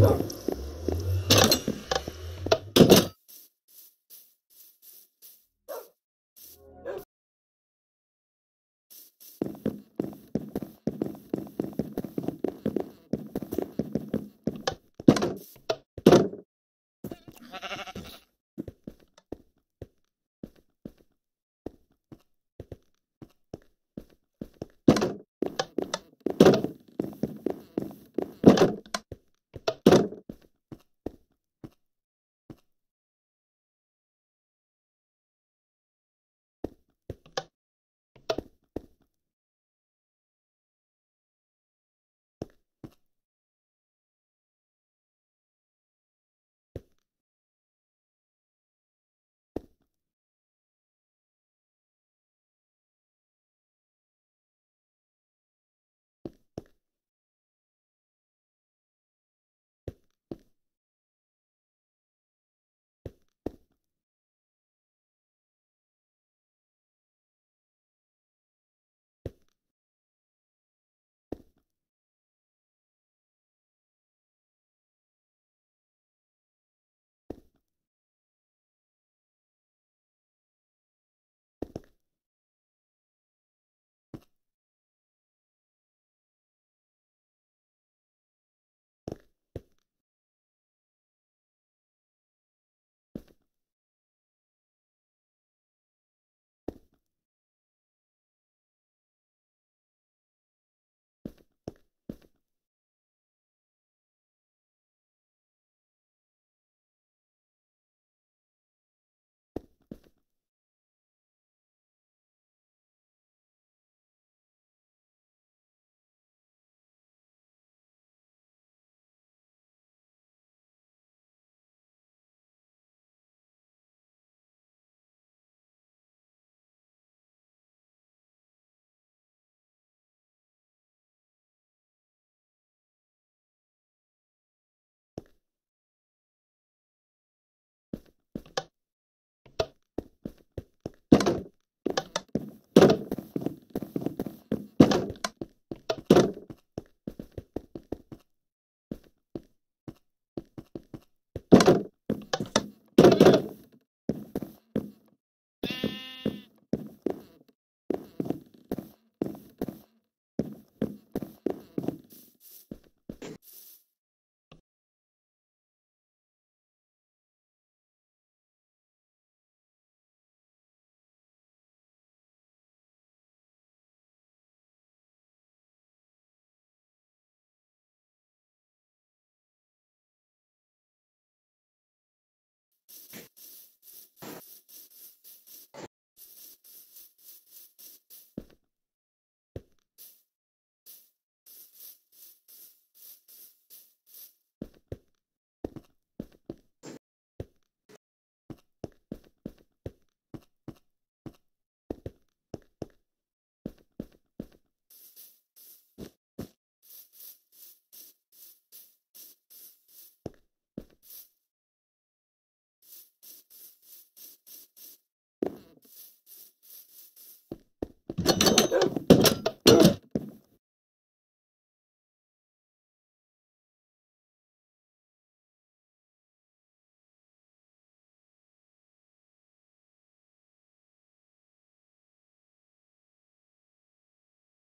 Whoa.